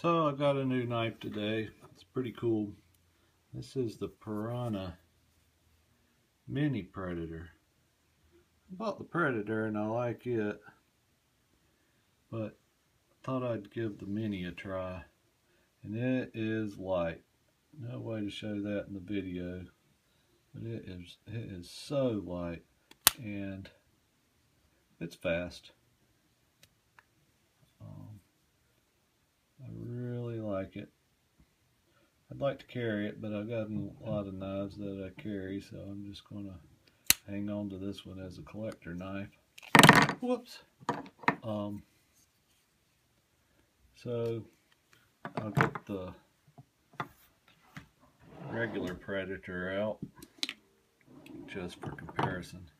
So I got a new knife today. It's pretty cool. This is the Piranha Mini Predator. I bought the Predator and I like it, but I thought I'd give the Mini a try. And it is light. No way to show that in the video, but it is it is so light and it's fast. Like it. I'd like to carry it, but I've got a lot of knives that I carry, so I'm just going to hang on to this one as a collector knife. Whoops. Um, so I'll get the regular Predator out just for comparison.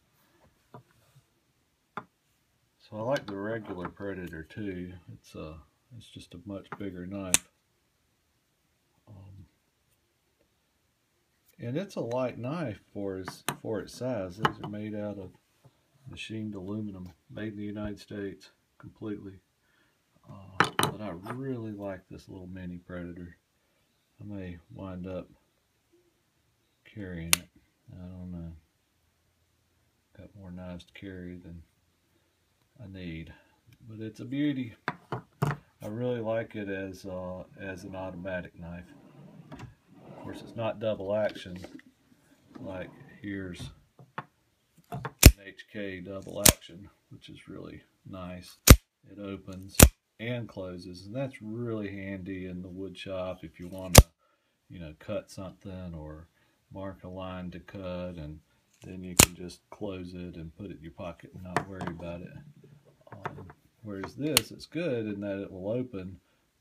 So I like the regular Predator too. It's a it's just a much bigger knife. And it's a light knife for its for its size. These are made out of machined aluminum, made in the United States completely. Uh, but I really like this little mini Predator. I may wind up carrying it. I don't know. Got more knives to carry than I need, but it's a beauty. I really like it as uh, as an automatic knife course, it's not double action like here's an HK double action, which is really nice. It opens and closes, and that's really handy in the wood shop if you want to, you know, cut something or mark a line to cut, and then you can just close it and put it in your pocket and not worry about it. Um, whereas this, it's good in that it will open,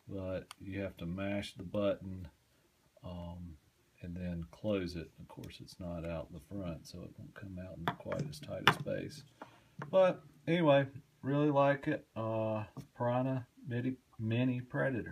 but you have to mash the button and then close it. Of course, it's not out the front, so it won't come out in quite as tight a space. But anyway, really like it. Uh, Piranha Mini, Mini Predator.